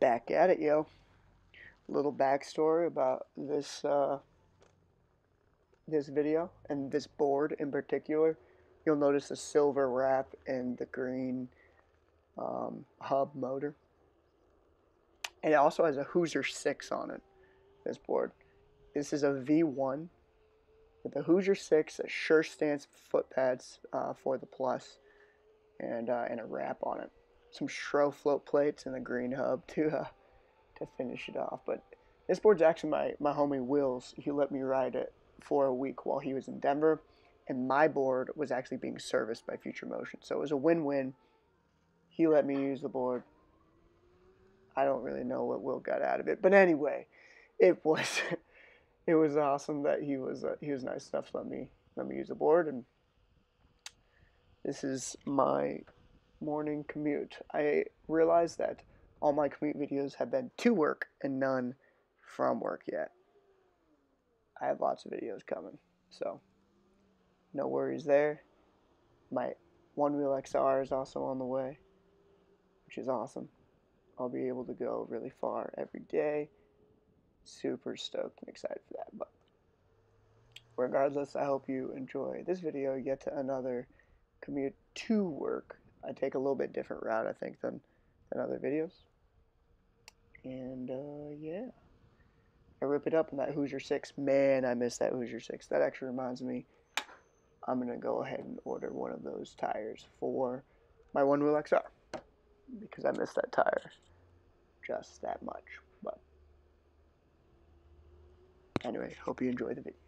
back at it, yo. Little backstory about this uh, this video and this board in particular. You'll notice the silver wrap and the green um, hub motor. And it also has a Hoosier 6 on it, this board. This is a V1 with a Hoosier 6, a Surestance foot pads uh, for the plus, and, uh, and a wrap on it some Stroh float plates and the green hub to uh, to finish it off. But this board's actually my, my homie Will's. He let me ride it for a week while he was in Denver, and my board was actually being serviced by Future Motion. So it was a win-win. He let me use the board. I don't really know what Will got out of it, but anyway, it was it was awesome that he was uh, he was nice enough to let me let me use the board and this is my morning commute. I realized that all my commute videos have been to work and none from work yet. I have lots of videos coming, so no worries there. My Onewheel XR is also on the way, which is awesome. I'll be able to go really far every day. Super stoked and excited for that. But regardless, I hope you enjoy this video. Yet to another commute to work I take a little bit different route, I think, than, than other videos. And, uh, yeah. I rip it up in that Hoosier 6. Man, I miss that Hoosier 6. That actually reminds me, I'm going to go ahead and order one of those tires for my Onewheel XR. Because I miss that tire just that much. But, anyway, hope you enjoy the video.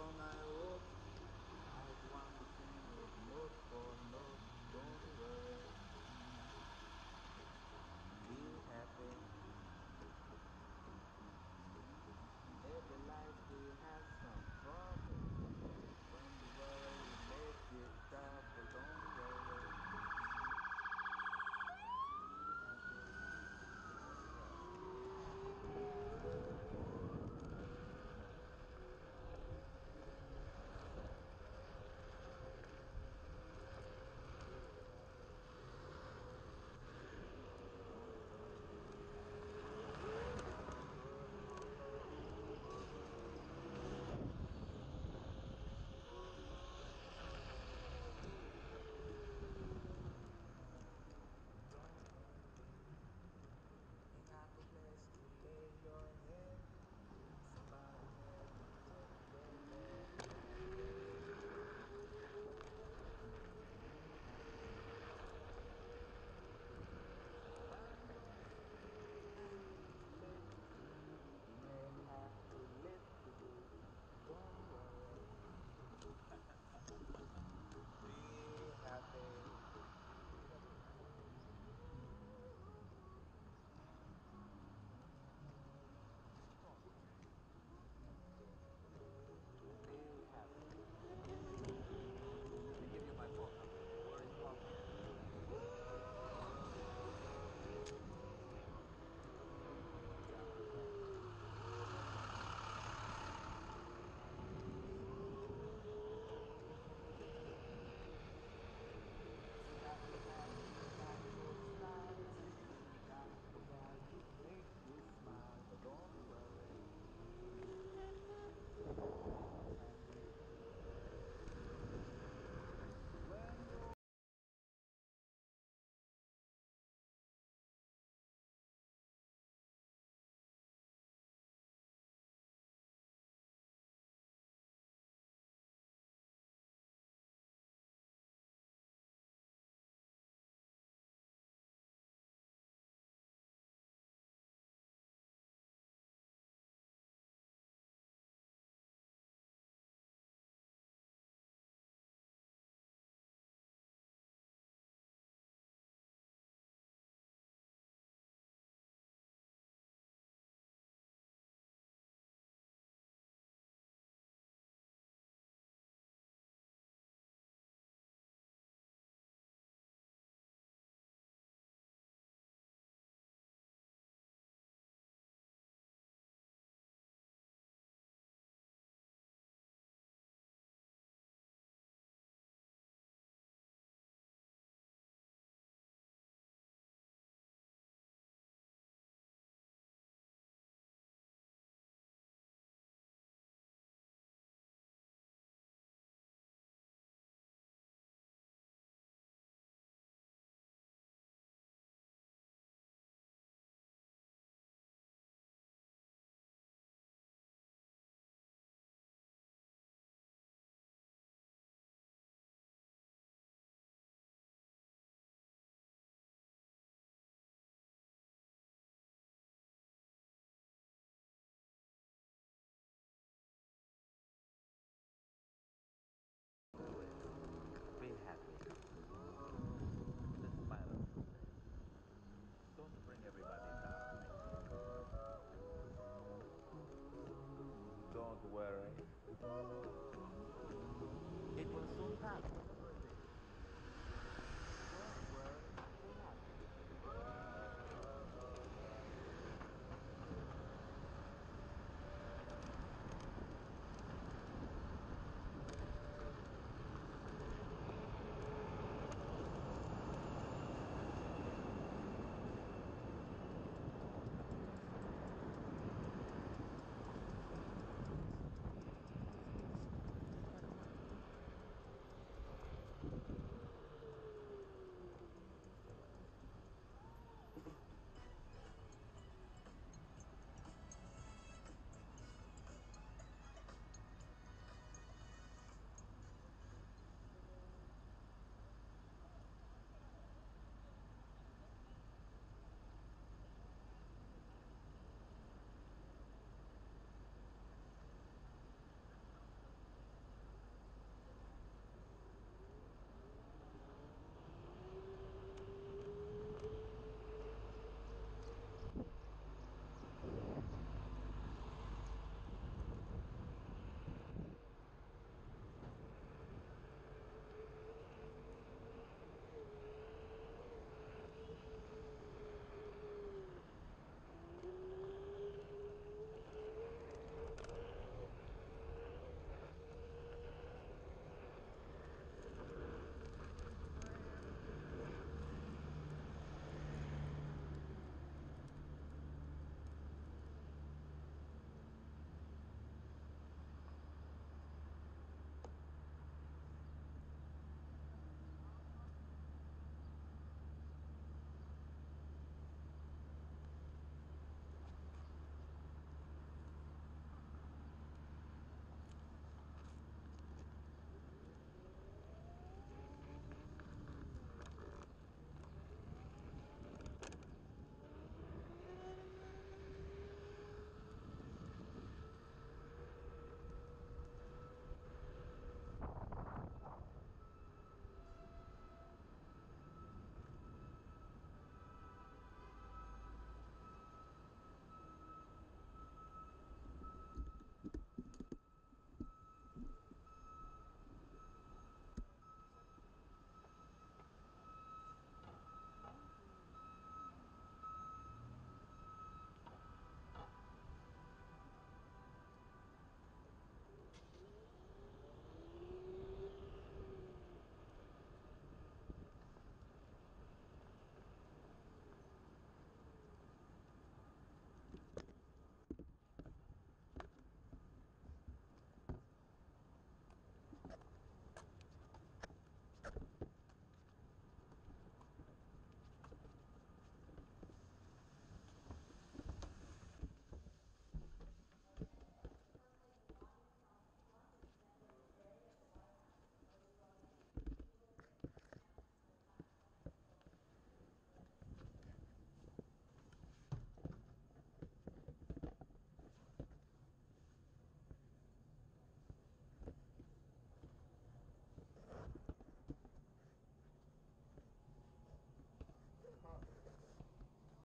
Song I